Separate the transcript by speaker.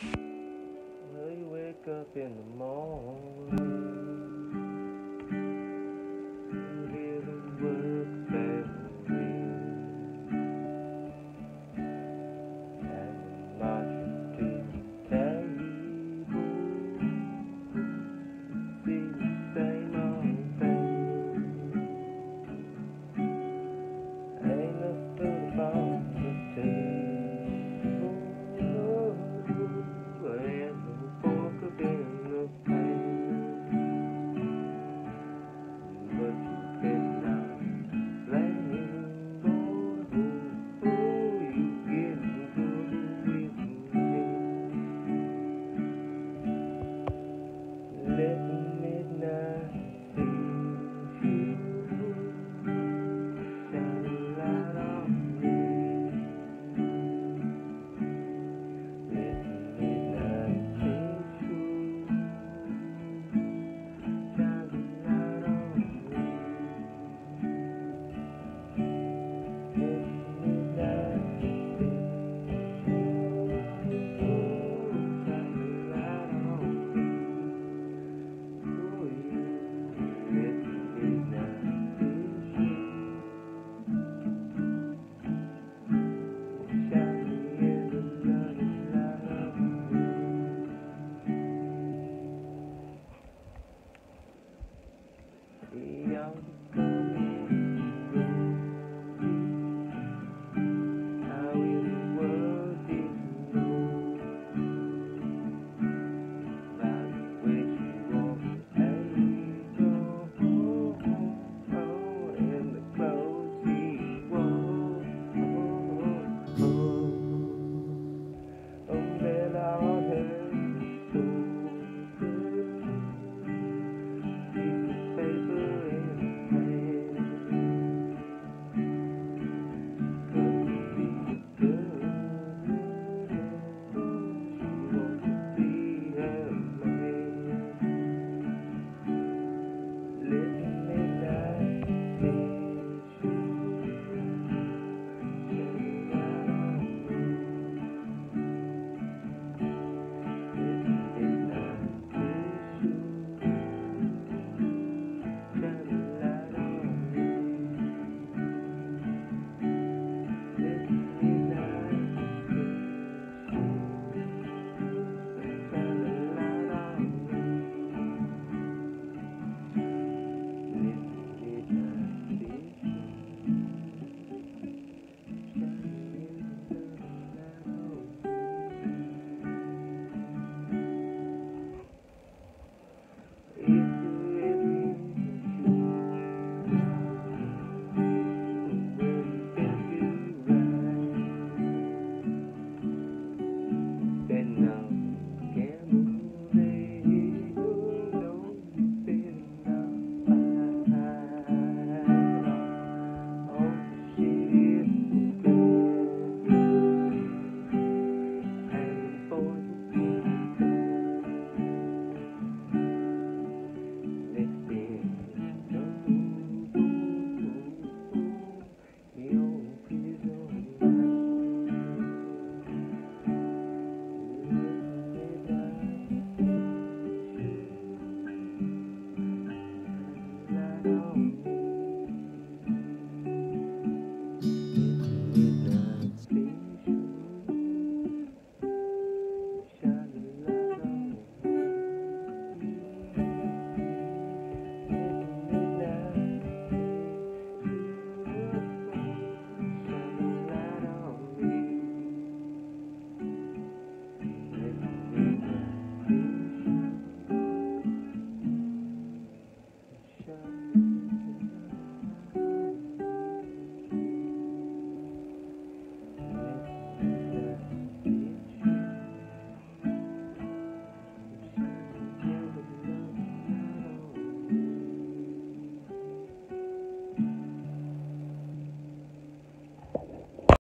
Speaker 1: Will you wake up in the morning? 안녕. No.